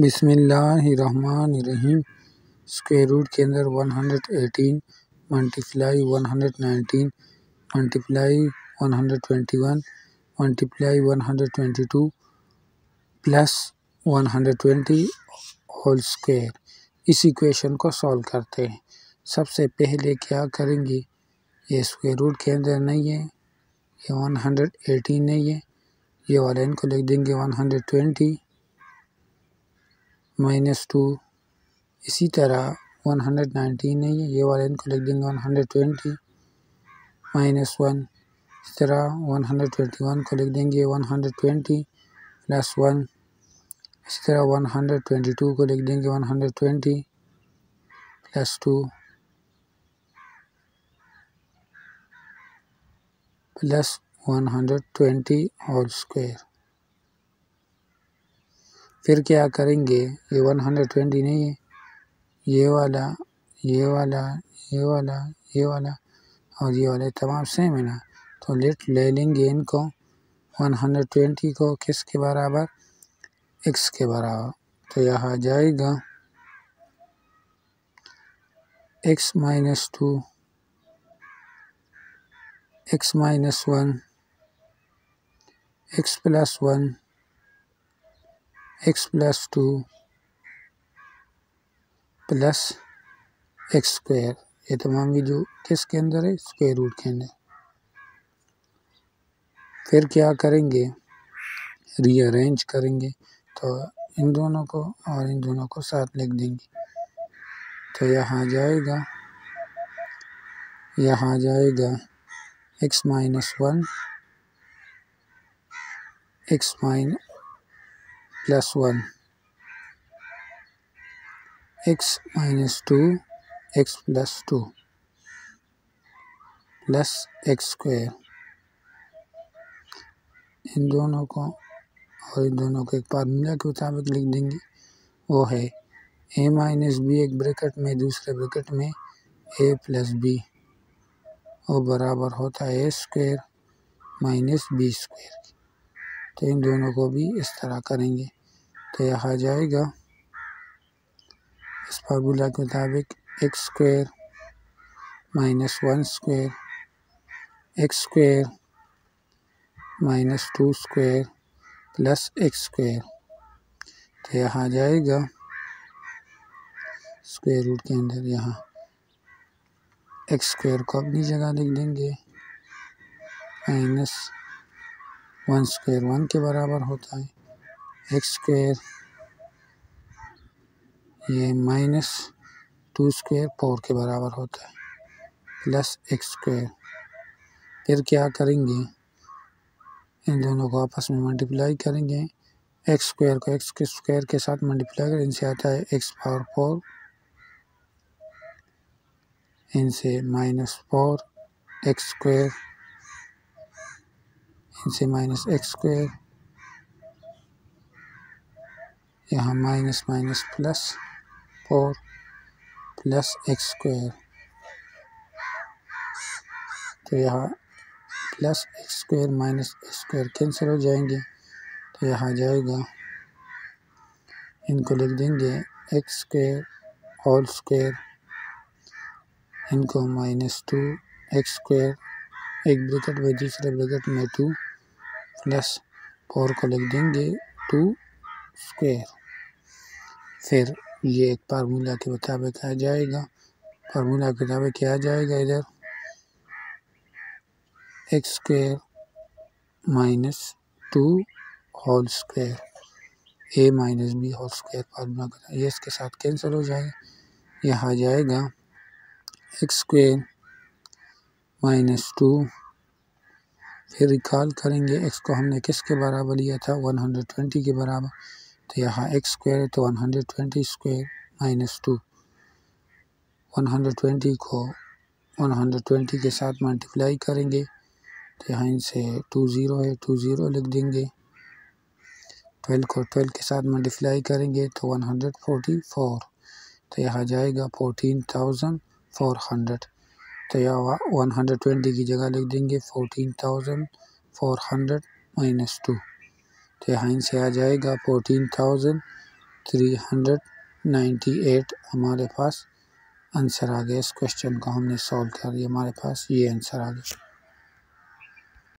बिस्मिल्लाहिर्रहमानिर्रहीम। Square root के अंदर 118 multiply 119 multiply 121 multiply 122 plus 120 whole square. इस इक्वेशन को सॉल्व करते हैं। सबसे पहले क्या करेंगे? ये स्क्वायर रूट के अंदर नहीं है, ये 118 नहीं है, ये वाला इनको लिख देंगे 120 माइनस टू। इसी तरह 119 नहीं है ये वाले इनको लिख देंगे 120 माइनस वन। इस तरह 121 को लिख देंगे 120 प्लस वन। इसी तरह 122 को लिख देंगे 120 plus two. Plus 120 whole square. फिर क्या करेंगे? ये वन हंड्रेड ट्वेंटी नहीं है। ये वाला ये वाला ये वाला ये वाला और ये वाले तमाम सेम है ना। तो लेट ले लेंगे इनको। वन हंड्रेड ट्वेंटी को किसके बराबर? एक्स के बराबर। तो यहाँ जाएगा। X minus two x minus one x plus one x plus two plus x square ये तमाम भी जो किसके अंदर है? स्क्वायर रूट के अंदर। फिर क्या करेंगे? रीअरेंज करेंगे। तो इन दोनों को और इन दोनों को साथ लिख देंगे। तो यहाँ जाएगा। यहाँ जाएगा। X minus one x minus plus 1 x minus 2 x plus 2 plus x square इन दोनों को, और इन दोनों को एक फार्मूला के मुताबिक लिख देंगे। वो है ए माइनस बी एक ब्रैकेट में, दूसरे ब्रैकेट में ए प्लस बी वो बराबर होता है a square minus b square तो इन दोनों को भी इस तरह करेंगे। तो यह आ जाएगा। इस फार्मूला के मुताबिक x square minus one square x square minus two square plus x square तो यहाँ आ जाएगा। स्क्वेयर रूट के अंदर यहाँ एक्स स्क्वेयर को अपनी जगह लिख देंगे। माइनस वन स्क्वेयर वन के बराबर होता है। स्क्वेयर ये माइनस टू स्क्वेयर फोर के बराबर होता है प्लस एक्स स्क्वेयर फिर क्या करेंगे? इन दोनों को आपस में मल्टीप्लाई करेंगे। एक्स स्क्वायर को एक्स के स्क्वायर के साथ मल्टीप्लाई करें, इनसे आता है एक्स पावर फोर इनसे माइनस फोर एक्स स्क्वायर इनसे माइनस एक्स स्क्वायर यहाँ minus minus plus four plus x square तो यहाँ plus x square minus x square cancel हो जाएँगे तो यहाँ जाएगा। इनको लिख देंगे एक्स स्क्वायर होल स्क्वायर इनको माइनस टू एक्स स्क्वायर एक ब्रैकेट में दूसरे ब्रैकेट में टू प्लस फोर को लिख देंगे टू स्क्वायर फिर ये एक फार्मूला के मुताबिक आ जाएगा। फार्मूला के मुताबिक क्या आ जाएगा इधर। X square minus two whole square a minus b whole square formula का ये इसके साथ कैंसिल हो जाएगा। यह आ जाएगा। एक्स स्क्वेयर माइनस टू फिर रिकॉल करेंगे। एक्स को हमने किसके बराबर लिया था? वन हंड्रेड ट्वेंटी के बराबर। तो यहाँ एक्स स्क्वायर तो one hundred twenty square minus two one hundred twenty को वन हंड्रेड ट्वेंटी के साथ मल्टीप्लाई करेंगे तो यहाँ इनसे टू ज़ीरो है टू ज़ीरो लिख देंगे। ट्वेल्व को ट्वेल्व के साथ मल्टीप्लाई करेंगे तो वन हंड्रेड फोर्टी फोर तो यहाँ जाएगा फोर्टीन थाउज़ेंड फोर हंड्रेड तो यहाँ वन हंड्रेड ट्वेंटी की जगह लिख देंगे fourteen thousand four hundred minus two तो यहाँ से आ जाएगा fourteen thousand three hundred ninety eight. हमारे पास आंसर आ गया इस क्वेश्चन को। हमने सॉल्व कर लिया हमारे पास ये आंसर आ गया।